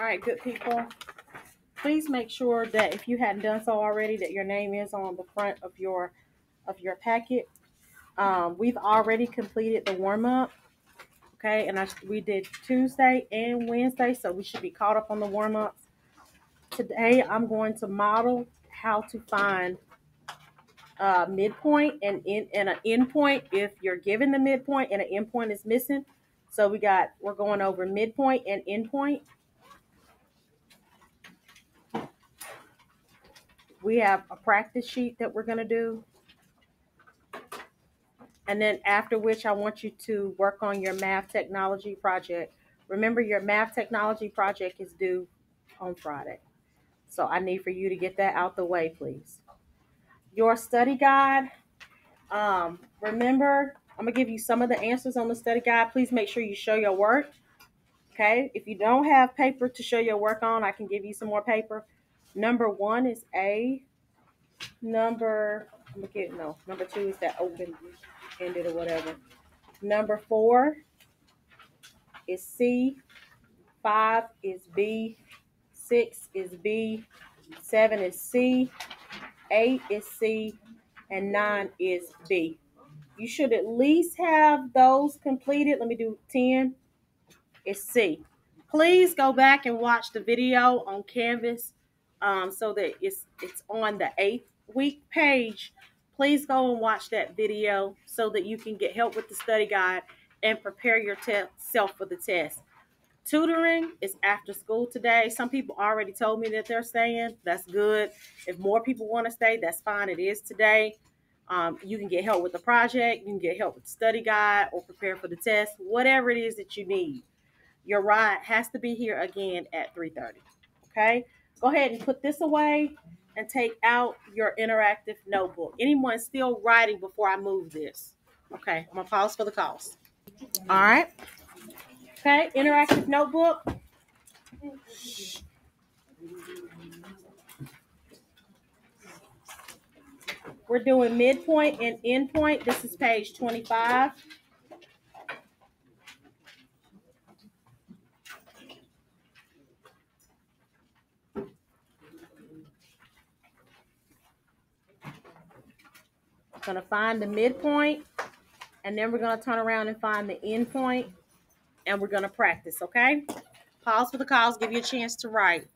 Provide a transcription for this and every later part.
All right, good people. Please make sure that if you hadn't done so already, that your name is on the front of your of your packet. Um, we've already completed the warm up. Okay, and I, we did Tuesday and Wednesday, so we should be caught up on the warm ups. Today, I'm going to model how to find uh, midpoint and in and an endpoint if you're given the midpoint and an endpoint is missing. So we got we're going over midpoint and endpoint. We have a practice sheet that we're going to do. And then after which I want you to work on your math technology project. Remember your math technology project is due on Friday. So I need for you to get that out the way, please. Your study guide. Um, remember, I'm gonna give you some of the answers on the study guide. Please make sure you show your work. Okay, if you don't have paper to show your work on, I can give you some more paper. Number one is A. Number, I'm gonna get no. Number two is that open ended or whatever. Number four is C. Five is B. Six is B. Seven is C. Eight is C. And nine is B. You should at least have those completed. Let me do 10. It's C. Please go back and watch the video on Canvas um, so that it's it's on the eighth week page please go and watch that video so that you can get help with the study guide and prepare yourself for the test. Tutoring is after school today. Some people already told me that they're staying. That's good. If more people want to stay, that's fine. It is today. Um, you can get help with the project. You can get help with the study guide or prepare for the test. Whatever it is that you need. Your ride has to be here again at 3:30. Okay. Go ahead and put this away and take out your interactive notebook. Anyone still writing before I move this? Okay, I'm gonna pause for the calls. All right. Okay, interactive notebook. We're doing midpoint and endpoint. This is page 25. Going to find the midpoint, and then we're going to turn around and find the end point, and we're going to practice, okay? Pause for the calls, give you a chance to write.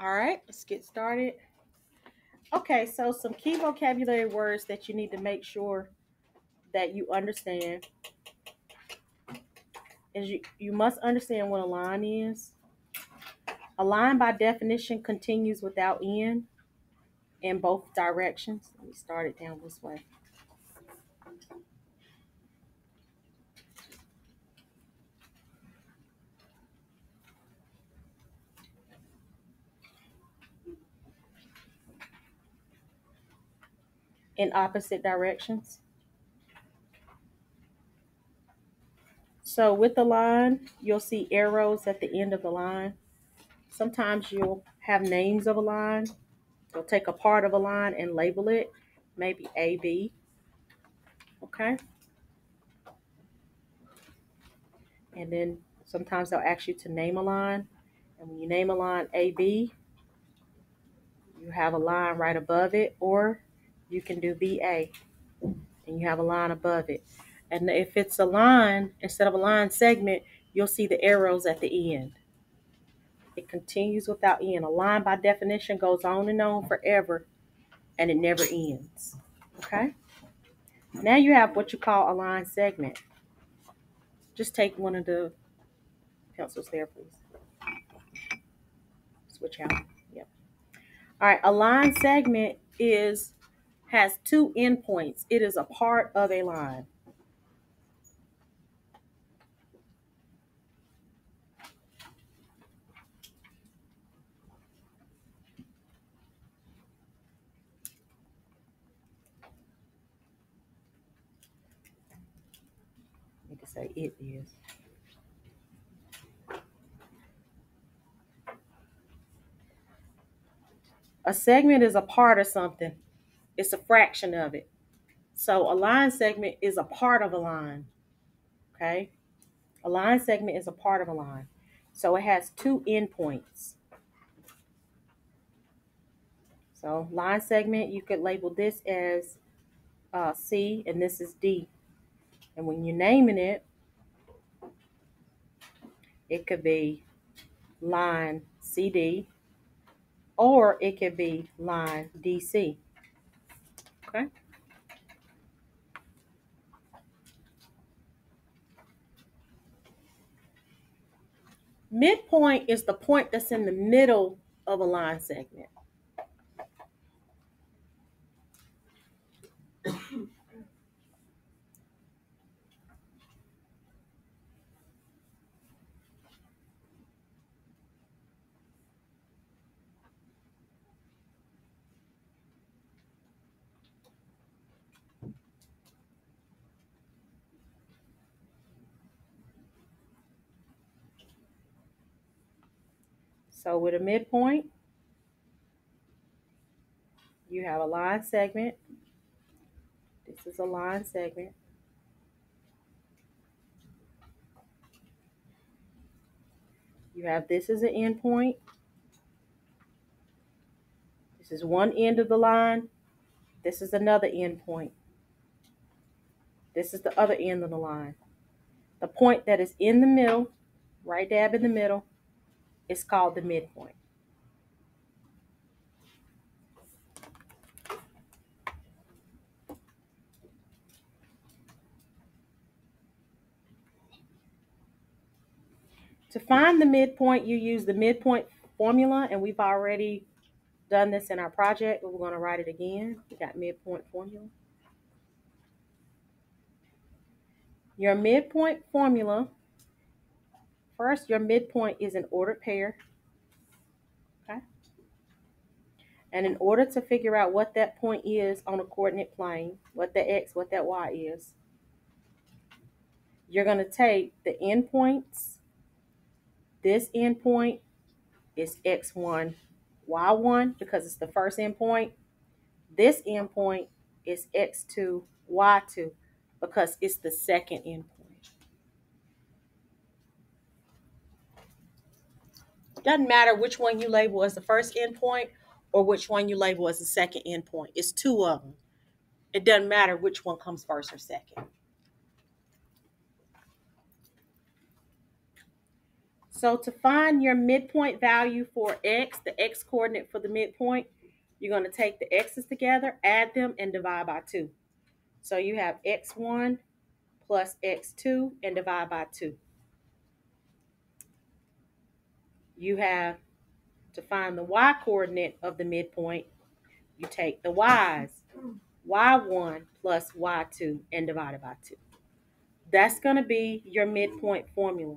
All right, let's get started. Okay, so some key vocabulary words that you need to make sure that you understand is you, you must understand what a line is. A line by definition continues without end in both directions. Let me start it down this way. In opposite directions. So with the line, you'll see arrows at the end of the line. Sometimes you'll have names of a line They'll take a part of a line and label it, maybe AB. Okay. And then sometimes they'll ask you to name a line. And when you name a line AB, you have a line right above it, or you can do BA and you have a line above it. And if it's a line, instead of a line segment, you'll see the arrows at the end. It continues without end. A line, by definition, goes on and on forever and it never ends. Okay? Now you have what you call a line segment. Just take one of the pencils there, please. Switch out. Yep. All right, a line segment is has two endpoints. It is a part of a line. Say it is. A segment is a part of something. It's a fraction of it. So a line segment is a part of a line. Okay? A line segment is a part of a line. So it has two endpoints. So line segment, you could label this as uh, C and this is D. And when you're naming it, it could be line CD or it could be line DC. Okay. Midpoint is the point that's in the middle of a line segment. So with a midpoint, you have a line segment. This is a line segment. You have this as an endpoint. This is one end of the line. This is another endpoint. This is the other end of the line. The point that is in the middle, right dab in the middle, is called the midpoint. To find the midpoint, you use the midpoint formula, and we've already done this in our project, but we're going to write it again. We got midpoint formula. Your midpoint formula, first, your midpoint is an ordered pair. Okay. And in order to figure out what that point is on a coordinate plane, what the x, what that y is, you're going to take the endpoints this endpoint is x1, y1 because it's the first endpoint. This endpoint is x2, y2 because it's the second endpoint. Doesn't matter which one you label as the first endpoint or which one you label as the second endpoint. It's two of them. It doesn't matter which one comes first or second. So to find your midpoint value for x, the x coordinate for the midpoint, you're going to take the x's together, add them, and divide by 2. So you have x1 plus x2 and divide by 2. You have to find the y coordinate of the midpoint, you take the y's, y1 plus y2 and divide it by 2. That's going to be your midpoint formula.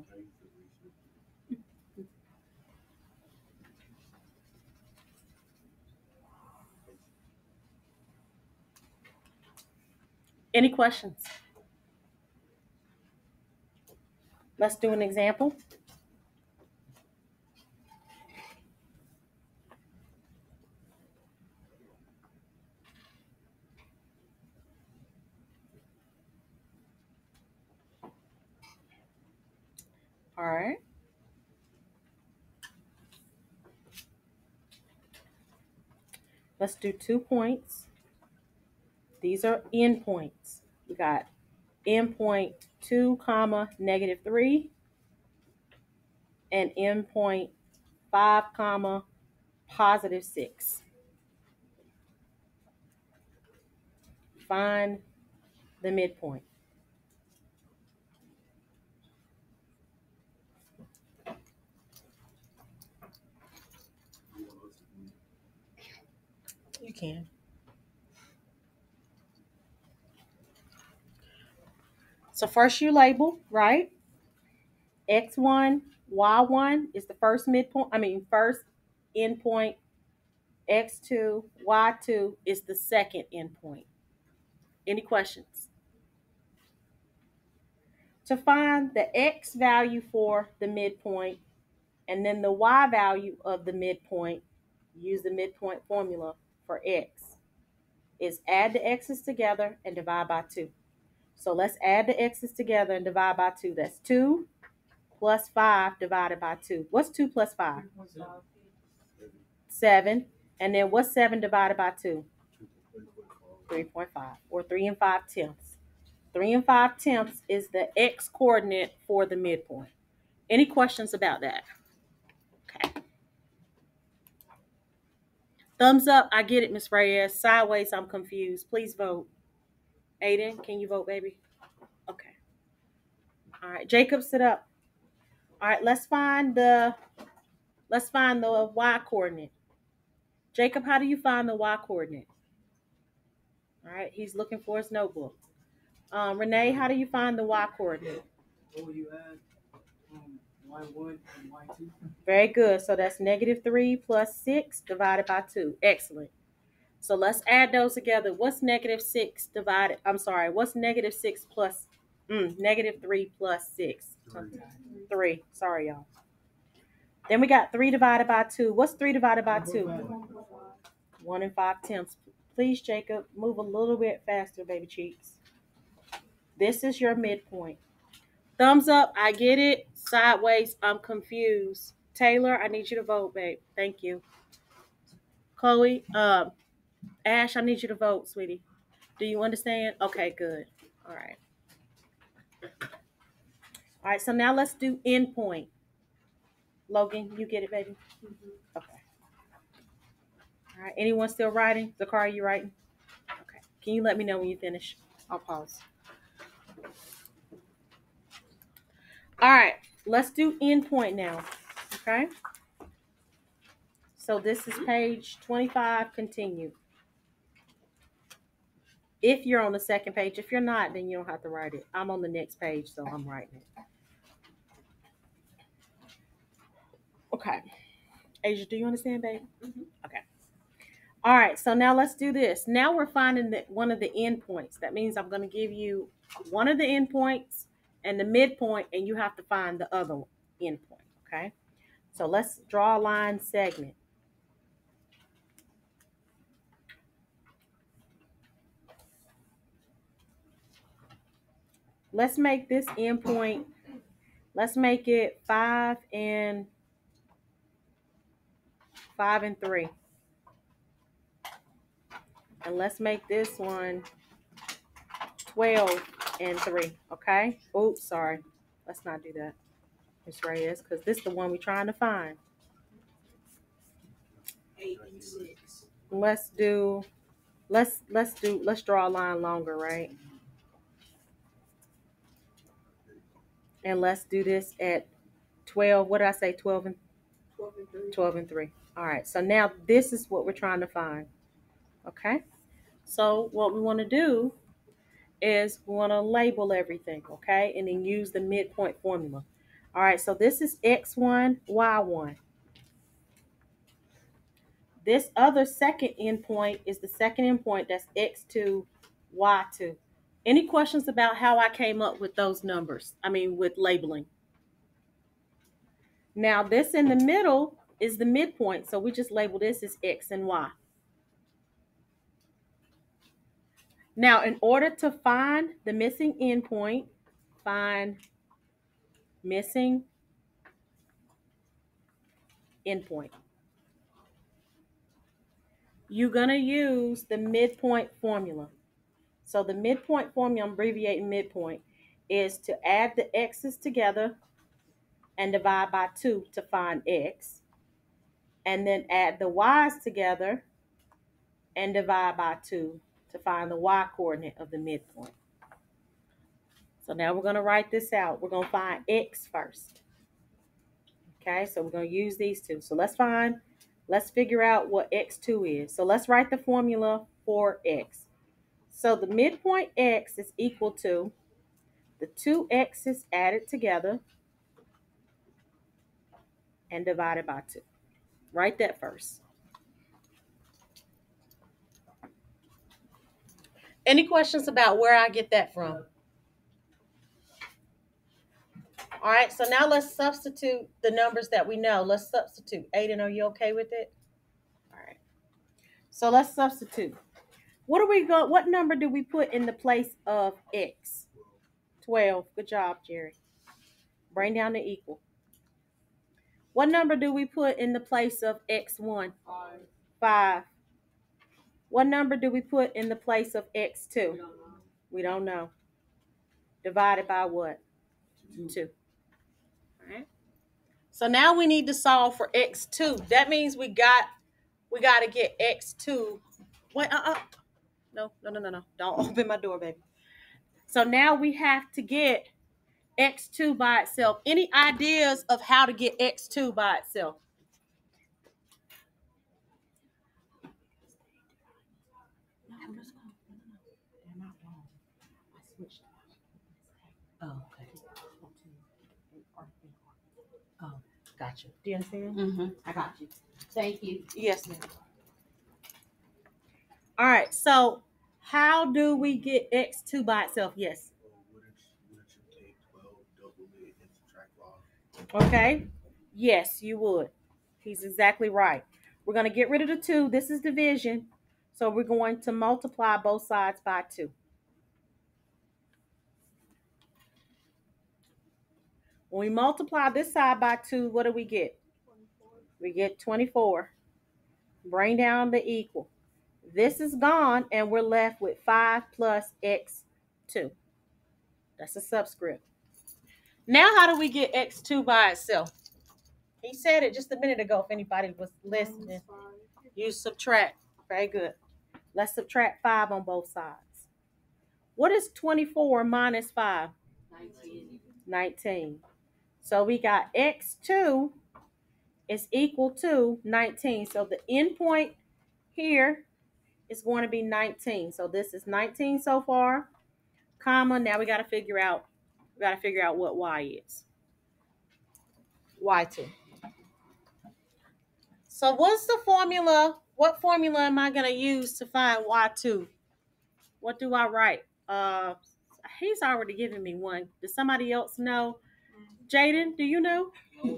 Any questions? Let's do an example. All right. Let's do two points. These are endpoints. We got endpoint 2, comma, negative 3, and endpoint 5, comma, positive 6. Find the midpoint. You can. So first you label, right? X1, Y1 is the first midpoint, I mean first endpoint. X2, Y2 is the second endpoint. Any questions? To find the X value for the midpoint and then the Y value of the midpoint, use the midpoint formula for X, is add the X's together and divide by 2. So let's add the x's together and divide by 2. That's 2 plus 5 divided by 2. What's 2 plus 5? Seven. And then what's 7 divided by 2? 3.5 or 3 and 5 tenths. 3 and 5 tenths is the x coordinate for the midpoint. Any questions about that? Okay. Thumbs up. I get it, Miss Reyes. Sideways, I'm confused. Please vote. Aiden, can you vote, baby? Okay. All right, Jacob, sit up. All right, let's find the let's find the y coordinate. Jacob, how do you find the y coordinate? All right, he's looking for his notebook. Um, Renee, how do you find the y coordinate? What you add? Um, y one and y two. Very good. So that's negative 3 plus 6 divided by 2. Excellent. So let's add those together. What's negative 6 divided? I'm sorry. What's negative 6 plus mm, negative 3 plus 6? Three. 3. Sorry, y'all. Then we got 3 divided by 2. What's 3 divided by 2? 1 and 5 tenths. Please, Jacob, move a little bit faster, baby cheeks. This is your midpoint. Thumbs up, I get it. Sideways, I'm confused. Taylor, I need you to vote, babe. Thank you. Chloe, um, Ash, I need you to vote, sweetie. Do you understand? Okay, good. All right. All right, so now let's do endpoint. Logan, you get it, baby? Okay. All right, anyone still writing? Zakari, you writing? Okay. Can you let me know when you finish? I'll pause. All right, let's do endpoint now. Okay. So this is page 25, continue. If you're on the second page, if you're not, then you don't have to write it. I'm on the next page, so I'm writing it. Okay. Asia, do you understand, babe? Mm-hmm. Okay. All right, so now let's do this. Now we're finding that one of the endpoints. That means I'm going to give you one of the endpoints and the midpoint, and you have to find the other endpoint. Okay. So let's draw a line segment. Let's make this endpoint, let's make it five and five and three. And let's make this one 12 and three, okay? Oh, sorry. Let's not do that, Miss Reyes, because this is the one we're trying to find. Eight and six. Let's do, let's, let's do, let's draw a line longer, right? And let's do this at 12, what did I say, 12 and Twelve and three. 12 and 3. All right, so now this is what we're trying to find. Okay? So what we want to do is we want to label everything, okay? And then use the midpoint formula. All right, so this is x1, y1. This other second endpoint is the second endpoint, that's x2, y2. Any questions about how I came up with those numbers? I mean, with labeling. Now, this in the middle is the midpoint, so we just label this as x and y. Now, in order to find the missing endpoint, find missing endpoint. You're going to use the midpoint formula. So the midpoint formula, I'm abbreviating midpoint, is to add the x's together and divide by 2 to find x. And then add the y's together and divide by 2 to find the y coordinate of the midpoint. So now we're going to write this out. We're going to find x first. Okay, so we're going to use these two. So let's find, let's figure out what x2 is. So let's write the formula for x. So the midpoint x is equal to the two x's added together and divided by 2. Write that first. Any questions about where I get that from? All right, so now let's substitute the numbers that we know. Let's substitute. Aiden, are you okay with it? All right. So let's substitute. What are we going? What number do we put in the place of x? 12. Good job, Jerry. Bring down the equal. What number do we put in the place of x1? Five. 5. What number do we put in the place of x2? don't know. We don't know. Divided by what? Two. 2. Alright. So now we need to solve for x2. That means we got we got to get x2. Wait, uh-uh. No, no, no, no, no. Don't open my door, baby. So now we have to get x2 by itself. Any ideas of how to get x2 by itself? Oh, okay. Oh, gotcha. Do you understand? Mm-hmm. I got you. Thank you. Yes, ma'am. All right. So, how do we get x2 by itself? Yes. Well, wouldn't you, wouldn't you take 12, double it, and subtract 5? Okay. Yes, you would. He's exactly right. We're going to get rid of the 2. This is division. So, we're going to multiply both sides by 2. When we multiply this side by 2, what do we get? We get 24. Bring down the equal. This is gone, and we're left with 5 plus x2. That's a subscript. Now, how do we get x2 by itself? He said it just a minute ago, if anybody was listening. You subtract. Very good. Let's subtract 5 on both sides. What is 24 minus 5? Nineteen. 19. So we got x2 is equal to 19. So the end point here is going to be 19. So this is 19 so far, comma. Now we got to figure out we got to figure out what y is. y2. So what's the formula? What formula am I going to use to find y2? What do I write? Uh he's already given me one. Does somebody else know? Jaden, do you know?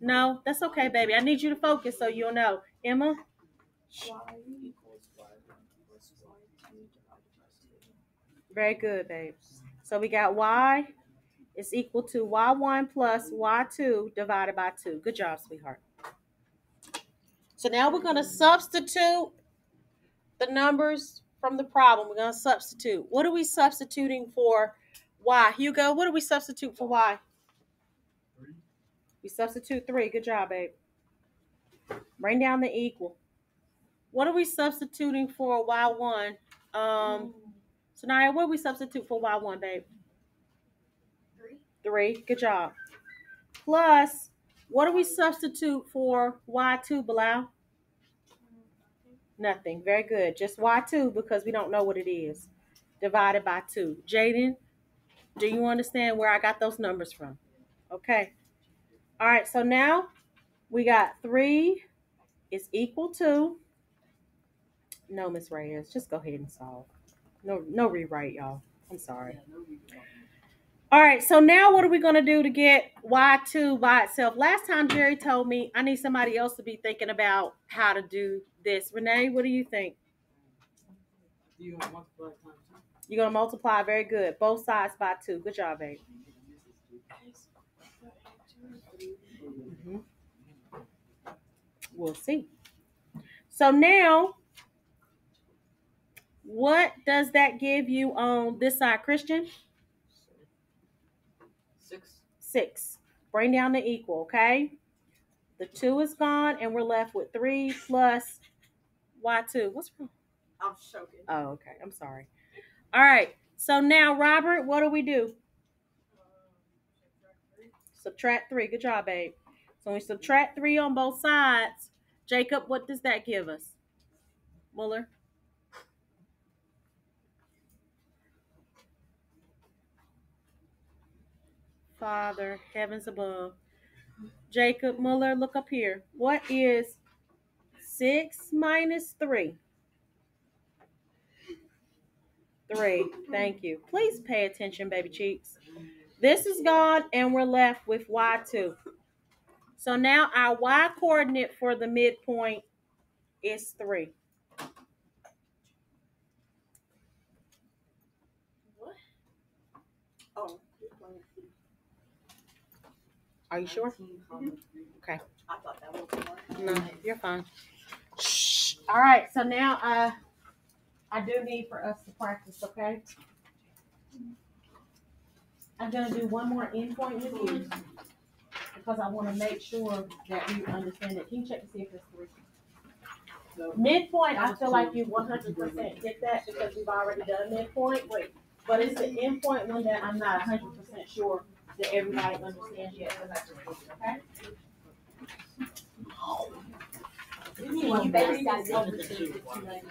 No, that's okay, baby. I need you to focus so you'll know. Emma, Y equals Y one plus Y two divided by two. very good, babe. So we got y is equal to y1 plus y2 divided by 2. Good job, sweetheart. So now we're going to substitute the numbers from the problem. We're going to substitute. What are we substituting for y? Hugo, what do we substitute for y? Three. We substitute 3. Good job, babe. Bring down the equal. What are we substituting for y1? Um, so Naya, what do we substitute for y1, babe? Three. Three. Good job. Plus, what do we substitute for y2, Bilal? Nothing. Very good. Just y2 because we don't know what it is. Divided by 2. Jaden, do you understand where I got those numbers from? Okay. All right. So now we got 3 is equal to. No, Miss Reyes. Just go ahead and solve. No, no rewrite, y'all. I'm sorry. Yeah, no. All right, so now what are we going to do to get Y2 by itself? Last time Jerry told me I need somebody else to be thinking about how to do this. Renee, what do you think? You want multiply times two? You're going to multiply very good. Both sides by 2. Good job, babe. We'll see. So now, what does that give you on this side, Christian? Six. six. Bring down the equal, okay? The two is gone, and we're left with three plus y2. What's wrong? I'm choking. Oh, okay. I'm sorry. All right. So now, Robert, what do we do? Uh, subtract three. Good job, babe. So we subtract three on both sides. Jacob, what does that give us? Muller? Father, heavens above. Jacob Muller, look up here. What is six minus three? Three. Thank you. Please pay attention, baby cheeks. This is gone, and we're left with y2. So now our y coordinate for the midpoint is 3. What? Oh. Are you sure? Okay. I thought that was one. No, you're fine. Shh. All right, so now uh, I do need for us to practice, okay? I'm gonna do one more endpoint with you because I want to make sure that you understand it. Can you check to see if it's three? Midpoint, I feel like you 100% get that because we've already done midpoint, Wait, but it's the endpoint one that I'm not 100% sure that everybody understands yet. Okay? You better start to the two ladies.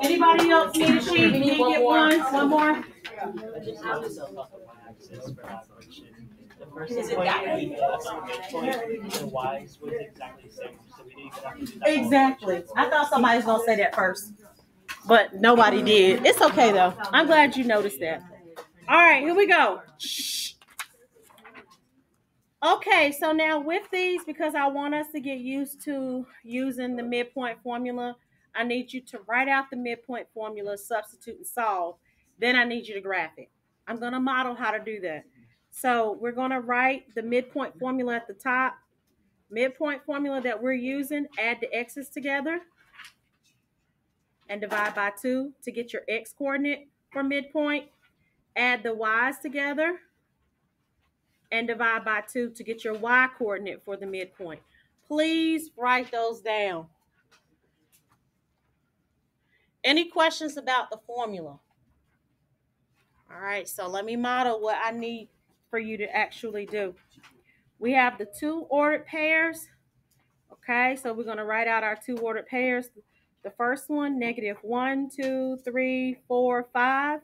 Anybody else need a sheet? Can you get one? One more? Is it that way? The Y's was exactly the same, so we didn't have to do that. Exactly. I thought somebody was gonna say that first, but nobody did. It's okay though. I'm glad you noticed that. All right, here we go. Shh. Okay, so now with these, because I want us to get used to using the midpoint formula, I need you to write out the midpoint formula, substitute and solve. Then I need you to graph it. I'm gonna model how to do that. So we're gonna write the midpoint formula at the top. Midpoint formula that we're using, add the x's together and divide by two to get your x coordinate for midpoint. Add the y's together and divide by two to get your y coordinate for the midpoint. Please write those down. Any questions about the formula? All right, so let me model what I need for you to actually do. We have the two ordered pairs. Okay, so we're going to write out our two ordered pairs. The first one, negative one, two, three, four, five,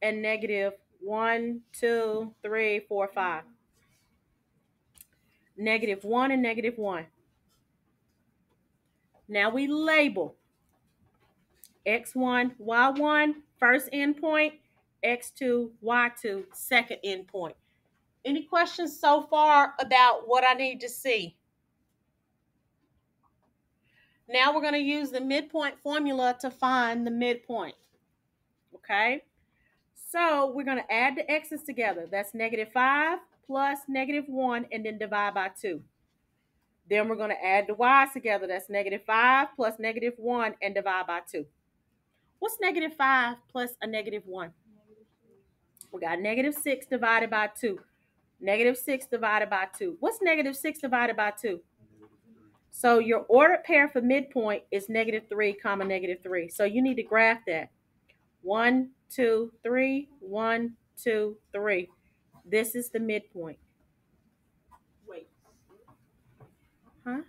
and negative one, two, three, four, five. Negative one and negative one. Now we label x1, y1, first endpoint, x2, y2, second endpoint. Any questions so far about what I need to see? Now we're going to use the midpoint formula to find the midpoint. Okay? So we're going to add the x's together. That's negative 5 plus negative 1 and then divide by 2. Then we're going to add the y's together. That's negative 5 plus negative 1 and divide by 2. What's negative 5 plus a negative 1? We got negative 6 divided by 2. Negative 6 divided by 2. What's negative 6 divided by 2? So your ordered pair for midpoint is negative 3 comma negative 3. So you need to graph that. 1, 2, 3, 1, 2, 3. This is the midpoint. Wait. Huh?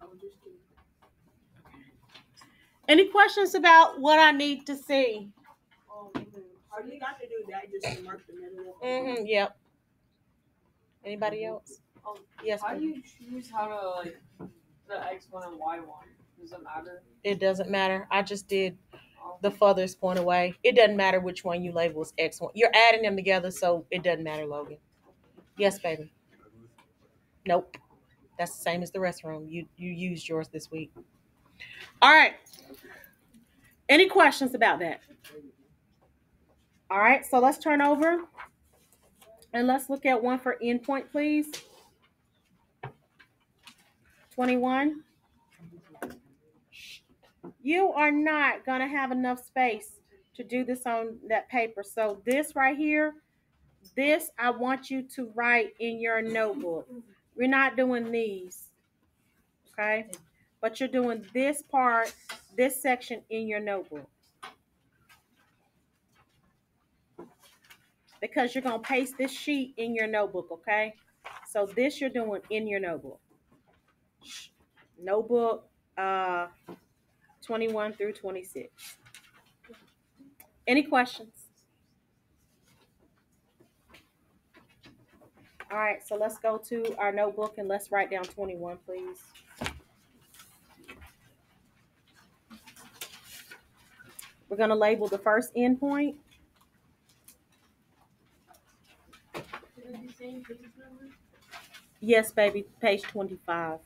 I was just kidding. Any questions about what I need to see? Oh. All you got to do that just to mark the middle of Mm-hmm, yep. Anybody else? Um, Yes, How do you choose how to like the X one and Y one? Does it matter? it doesn't matter. I just did Um, the furthest point away. It doesn't matter which one you label as X1. You're adding them together, so it doesn't matter, Logan. Yes, baby. Nope. That's the same as the restroom. You you used yours this week. All right. Any questions about that? All right, so let's turn over and let's look at one for endpoint, please. 21. You are not going to have enough space to do this on that paper. So, this right here, this I want you to write in your notebook. We're not doing these, okay? But you're doing this part, this section in your notebook. Because you're going to paste this sheet in your notebook, okay? So this you're doing in your notebook. Notebook uh 21 through 26. Any questions? All right, so let's go to our notebook and let's write down 21, please. We're going to label the first endpoint. Should it be same number? Yes, baby, page 25.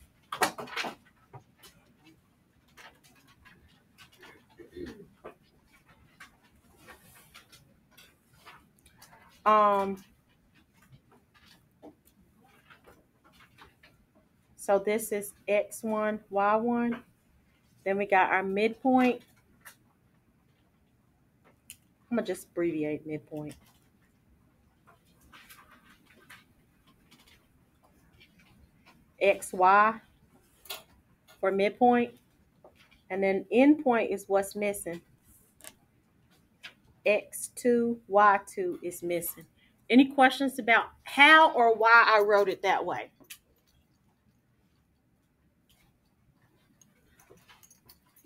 Um, so this is X1, Y1. Then we got our midpoint. I'm gonna just abbreviate midpoint. XY for midpoint. And then endpoint is what's missing. X2, Y2 is missing. Any questions about how or why I wrote it that way?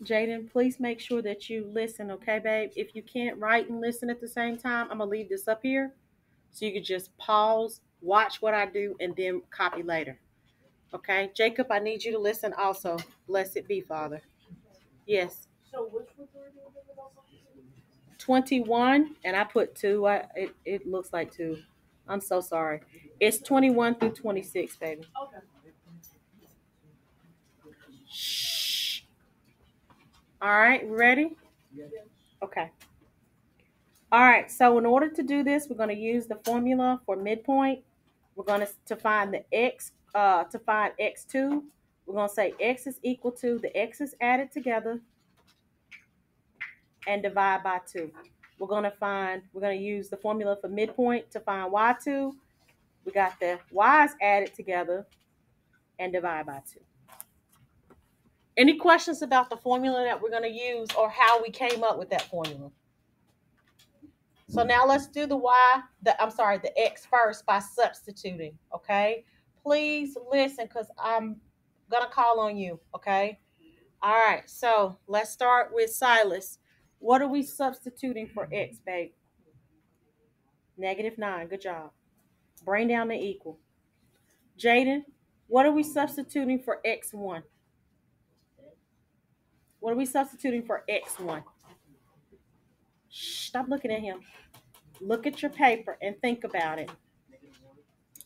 Jaden, please make sure that you listen, okay, babe? If you can't write and listen at the same time, I'm gonna leave this up here so you can just pause, watch what I do, and then copy later. Okay, Jacob, I need you to listen also. Blessed be, Father. Yes, So which was we doing about something? 21, and I put two. I, it, it looks like two. I'm so sorry. It's 21 through 26, baby. Okay. Shh. All right, ready? Yes. Okay. All right, so in order to do this, we're going to use the formula for midpoint. We're going to, to find the x, uh, to find x2, we're going to say x is equal to the x's added together and divide by 2. We're going to find, we're going to use the formula for midpoint to find y2. We got the y's added together and divide by 2. Any questions about the formula that we're going to use or how we came up with that formula? So now let's do the y, the I'm sorry, the x first by substituting, okay? Please listen cuz I'm to call on you, okay? All right. So, let's start with Silas. What are we substituting for x, babe? Negative 9. Good job. Bring down the equal. Jaden, what are we substituting for x1? What are we substituting for x1? Shh, Stop looking at him. Look at your paper and think about it.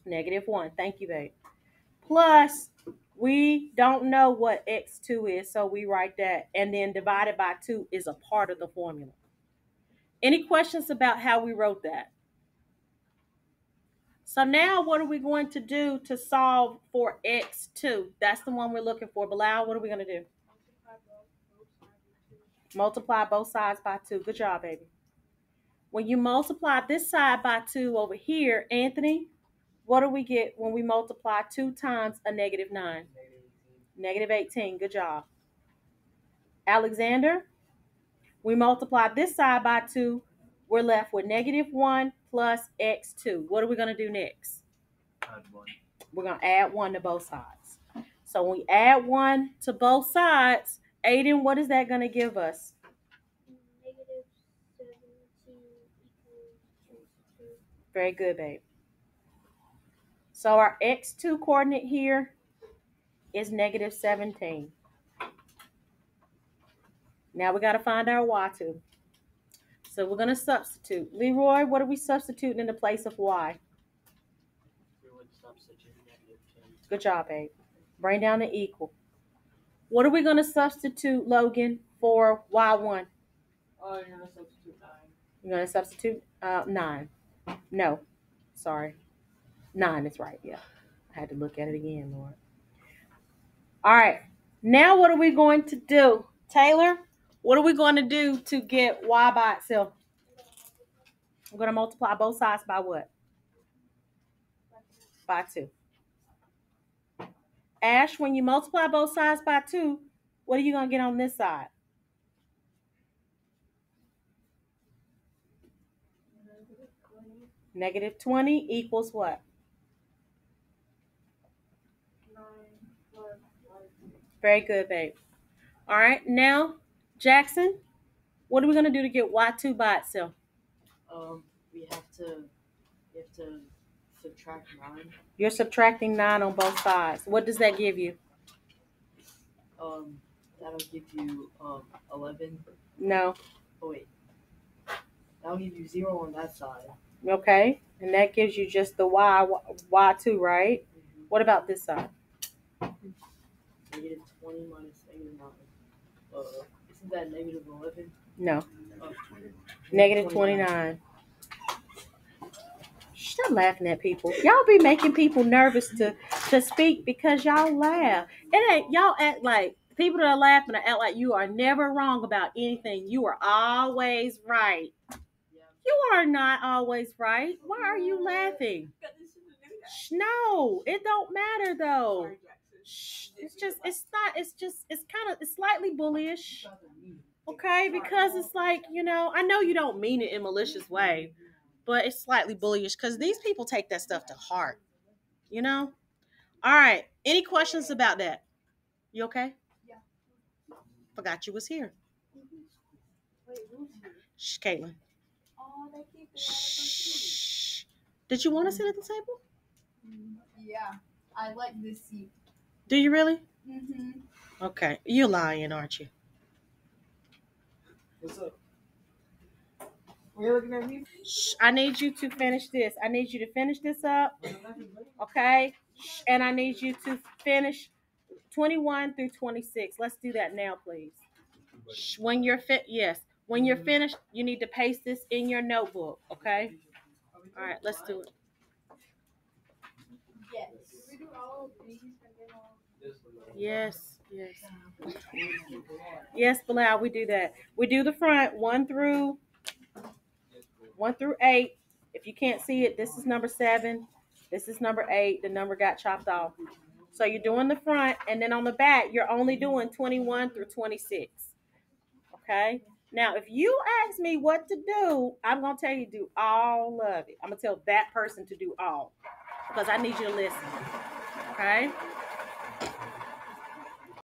Negative 1. Thank you, babe. Plus, we don't know what x2 is, so we write that. And then divided by 2 is a part of the formula. Any questions about how we wrote that? So now what are we going to do to solve for x2? That's the one we're looking for. Bilal, what are we going to do? Multiply both sides by 2. Good job, baby. When you multiply this side by 2 over here, Anthony, what do we get when we multiply 2 times a negative 9? Negative 18. Good job. Alexander, we multiply this side by 2. We're left with negative 1 plus x2. What are we going to do next? Add one. We're going to add 1 to both sides. So when we add 1 to both sides, Aiden, what is that going to give us? Negative seventeen equals two. Very good, babe. So our x2 coordinate here is negative 17. Now we got to find our y2. So we're going to substitute. Leroy, what are we substituting in the place of y? We would substitute negative two. Good job, babe. Bring down the equal. What are we going to substitute, Logan, for y1? Oh, you're gonna substitute nine. You're going to substitute uh, 9. No, sorry. 9 is right, yeah. I had to look at it again, Lord. All right. Now what are we going to do? Taylor, what are we going to do to get y by itself? We're going to multiply both sides by what? By 2. Ash, when you multiply both sides by 2, what are you going to get on this side? Negative 20 equals what? Very good, babe. All right, now, Jackson, what are we gonna do to get y two by itself? Um, we have to, we have to subtract nine. You're subtracting nine on both sides. What does that give you? Um, that'll give you um eleven. No. Oh wait, that'll give you zero on that side. Okay, and that gives you just the y y two, right? What about this side? Negative twenty minus negative nine. Uh, isn't that negative eleven? No. Negative twenty-one. Negative 29. Stop laughing at people. Y'all be making people nervous to to speak because y'all laugh. It ain't y'all act like people that are laughing are act like you are never wrong about anything. You are always right. Yeah. You are not always right. Why are you laughing? No, it don't matter though. It's just it's not it's just it's kind of it's slightly bullish Okay, because it's like, you know, I know you don't mean it in a malicious way, but it's slightly bullish because these people take that stuff to heart. You know? All right. Any questions about that? You okay? Yeah. Forgot you was here. Shh, Caitlin. Shh. Did you want to sit at the table? Yeah, I like this seat. Do you really? Mm-hmm. Okay. You're lying, aren't you? What's up? You're looking at me. Shh, I need you to finish this. I need you to finish this up. Okay? Shh, And I need you to finish 21 through 26. Let's do that now, please. Shh, When you're fit, yes. When you're finished, you need to paste this in your notebook, okay? All right, let's do it. Yes. we do all of these and then all? Yes, yes. Yes, Bilal, we do that. We do the front one through one through eight. If you can't see it, this is number seven. This is number eight. The number got chopped off. So you're doing the front, and then on the back, you're only doing 21 through 26. Okay? Now, if you ask me what to do, I'm going to tell you do all of it. I'm going to tell that person to do all because I need you to listen. Okay?